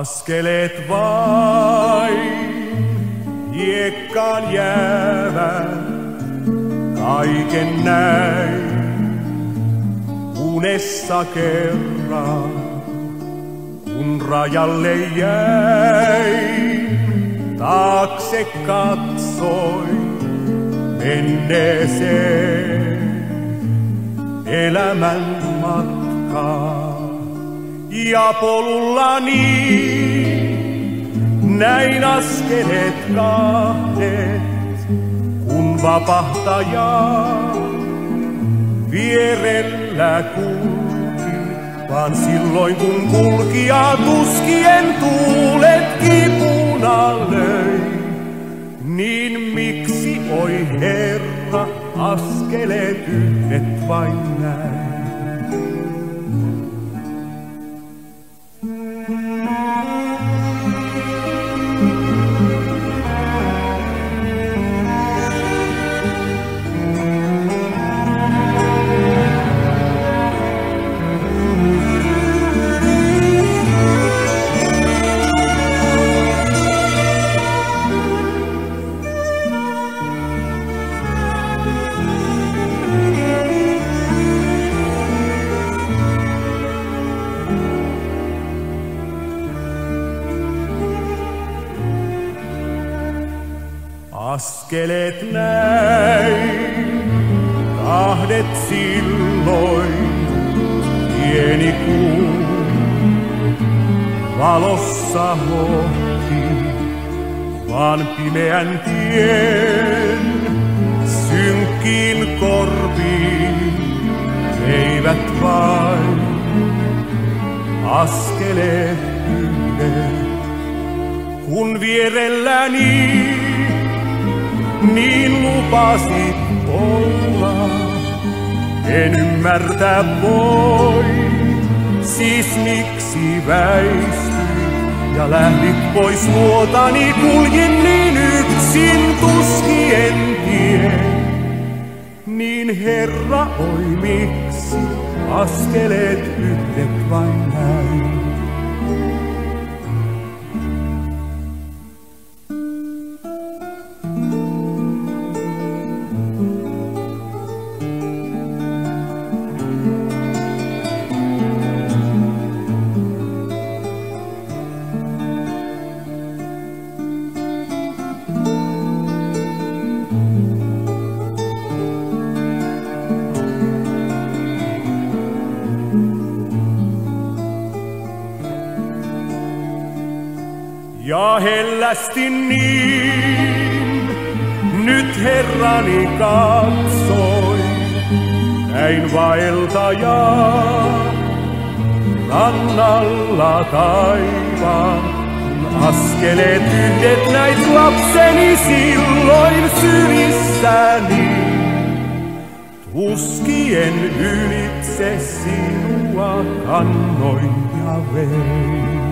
Askeleet vain hiekkaan jäävät, kaiken näin. Unessa kerran, kun rajalle jäi, taakse katsoi menneeseen elämän matkaa ja polullani näin askeleet kahdet, kun vapahtaja vierellä kulki, vaan silloin kun kulkija tuskien tuulet kipuna löi, niin miksi oi Herra askeleet yhdet vain näin? Askeleet näin, kahdet silloin, pieni kuu valossa hohti, vaan pimeän tien synkkiin korviin veivät vain askeleet yhdet, kun vierelläni niin lupasit olla. En ymmärtää voi, siis miksi väistyt ja lähdit pois luotani, kuljin niin yksin tuskien tie. Niin Herra, oi miksi askeleet yhdet vain näin. Ja hellästi niin, nyt Herrani katsoi, näin vaeltajaa rannalla taivaan. Askeleet yhdet näit lapseni silloin syrissäni, tuskien ylitse sinua kannoin ja vein.